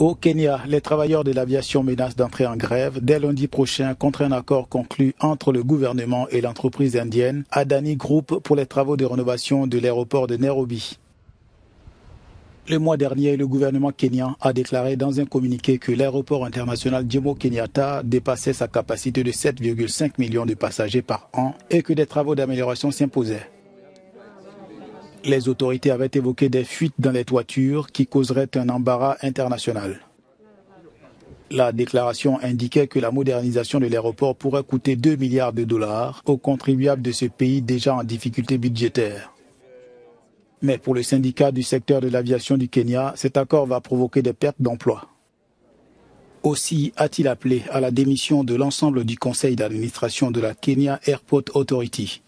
Au Kenya, les travailleurs de l'aviation menacent d'entrer en grève dès lundi prochain contre un accord conclu entre le gouvernement et l'entreprise indienne Adani Group pour les travaux de rénovation de l'aéroport de Nairobi. Le mois dernier, le gouvernement kenyan a déclaré dans un communiqué que l'aéroport international Jomo Kenyatta dépassait sa capacité de 7,5 millions de passagers par an et que des travaux d'amélioration s'imposaient. Les autorités avaient évoqué des fuites dans les toitures qui causeraient un embarras international. La déclaration indiquait que la modernisation de l'aéroport pourrait coûter 2 milliards de dollars aux contribuables de ce pays déjà en difficulté budgétaire. Mais pour le syndicat du secteur de l'aviation du Kenya, cet accord va provoquer des pertes d'emplois. Aussi a-t-il appelé à la démission de l'ensemble du conseil d'administration de la Kenya Airport Authority.